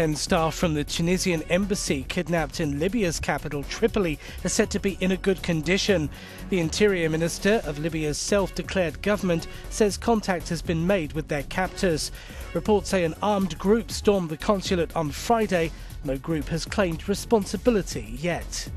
10 staff from the Tunisian embassy kidnapped in Libya's capital, Tripoli, are said to be in a good condition. The interior minister of Libya's self declared government says contact has been made with their captors. Reports say an armed group stormed the consulate on Friday. No group has claimed responsibility yet.